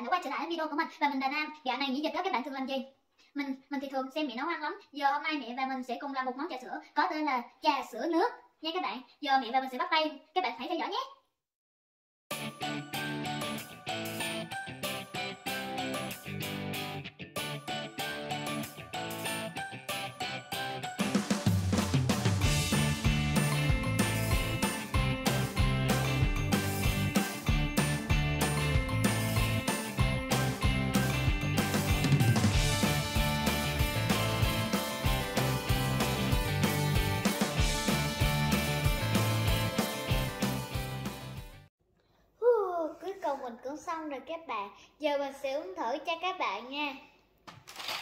bạn đã quay trở lại với video của mình và mình là Nam. Dạo này nghỉ dịch đó, các bạn thường làm gì? Mình mình thì thường xem mẹ nấu ăn lắm. Giờ hôm nay mẹ và mình sẽ cùng làm một món trà sữa, có tên là trà sữa nước nha các bạn. Giờ mẹ và mình sẽ bắt tay. Các bạn hãy theo dõi nhé. Mình cũng xong rồi các bạn Giờ mình sẽ uống thử cho các bạn nha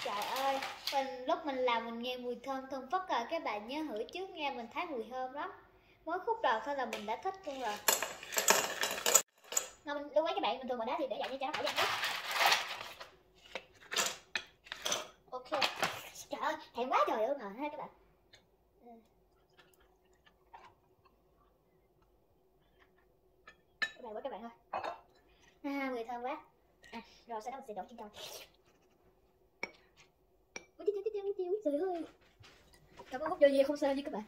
Trời ơi, mình lúc mình làm mình nghe mùi thơm thơm phất rồi Các bạn nhớ hửi trước nghe mình thấy mùi thơm lắm Mới khúc đầu thôi là mình đã thích luôn rồi Ngon mình lưu ý các bạn, bình thường mà đá thì để dạy như cho nó khỏi dặn. Ok. Trời ơi, thèm quá trời luôn hả ha các bạn. Ừ. Các bạn với các bạn ơi. À, người thơm quá. À, rồi sau đó mình sẽ đổ trên đầu. Ui, tiêu tiêu tiêu tiêu tiêu trời ơi. Cảm ơn gốc vô gì không sao nha các bạn.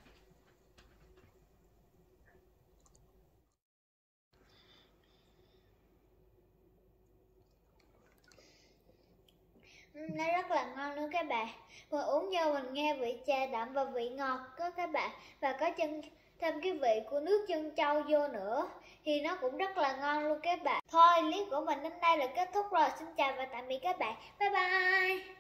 Ừ, nó rất là ngon luôn các bạn. Vừa uống vô mình nghe vị trà đậm và vị ngọt đó các bạn. Và có chân, thêm cái vị của nước chân trâu vô nữa. Thì nó cũng rất là ngon luôn các bạn. Thôi clip của mình đến đây là kết thúc rồi. Xin chào và tạm biệt các bạn. Bye bye.